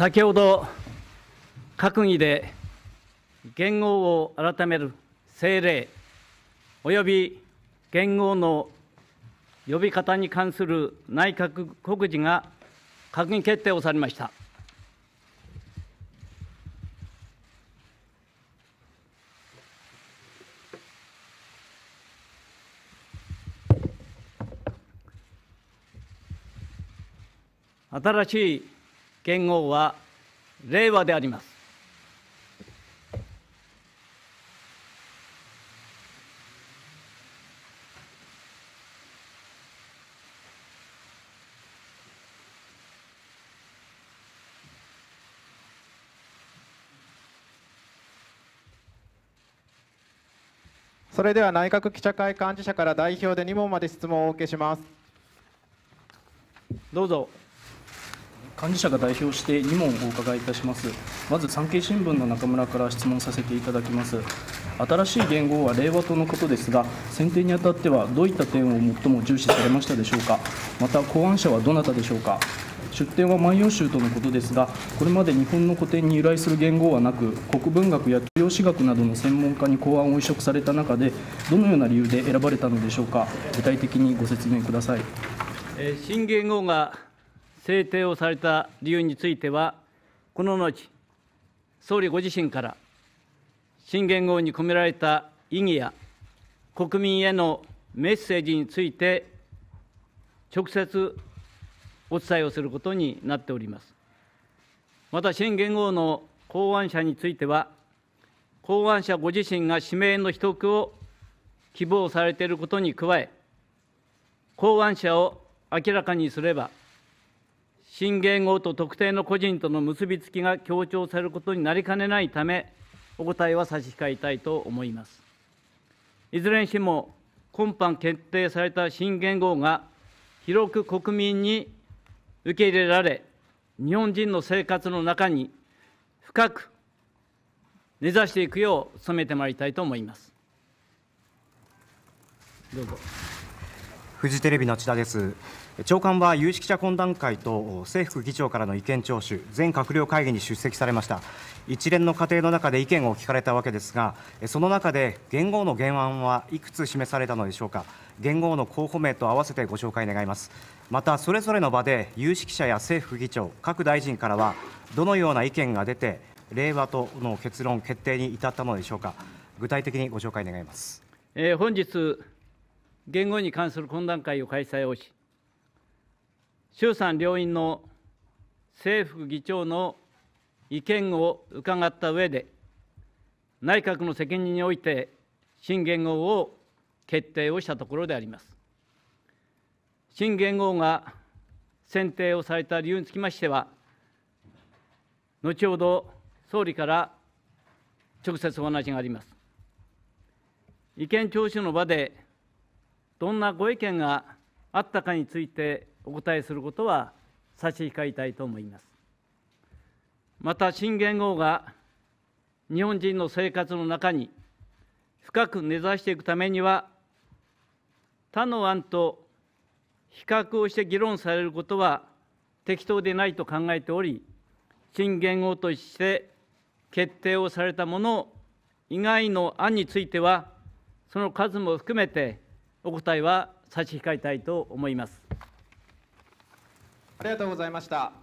先ほど閣議で元号を改める政令および元号の呼び方に関する内閣告示が閣議決定をされました。新しい元号は令和であります。それでは内閣記者会幹事社から代表で2問まで質問をお受けします。どうぞ。幹事社が代表して2問お伺いいたします。まず産経新聞の中村から質問させていただきます。新しい言語は令和とのことですが、選定にあたってはどういった点を最も重視されましたでしょうか。また考案者はどなたでしょうか。出典は万葉集とのことですが、これまで日本の古典に由来する言語はなく、国文学や教師学などの専門家に考案を移植された中で、どのような理由で選ばれたのでしょうか、具体的にご説明ください。新元号が制定をされた理由については、この後、総理ご自身から新元号に込められた意義や国民へのメッセージについて直接お伝えをすることになっております。また、新元号の考案者については、考案者ご自身が指名の秘匿を希望されていることに加え、考案者を明らかにすれば、新元号と特定の個人との結びつきが強調されることになりかねないため、お答えは差し控えたいと思います。いずれにしても、今般決定された新元号が広く国民に受け入れられ、日本人の生活の中に深く根ざしていくよう努めてまいりたいと思います。どうぞ。フジテレビの千田です。長官は有識者懇談会と政府議長からの意見聴取、全閣僚会議に出席されました。一連の過程の中で意見を聞かれたわけですが、その中で元号の原案はいくつ示されたのでしょうか。元号の候補名と合わせてご紹介願います。また、それぞれの場で有識者や政府議長、各大臣からは、どのような意見が出て、令和との結論、決定に至ったのでしょうか。具体的にご紹介願います。えー、本日言語に関する懇談会を開催をし、衆参両院の政府議長の意見を伺った上で、内閣の責任において新元号を決定をしたところであります。新元号が選定をされた理由につきましては、後ほど総理から直接お話があります。意見聴取の場でどんなご意見があったかについてお答えすることは差し控えたいと思います。また、新元号が日本人の生活の中に深く根ざしていくためには、他の案と比較をして議論されることは適当でないと考えており、新元号として決定をされたもの以外の案については、その数も含めてお答えは差し控えたいと思います。ありがとうございました。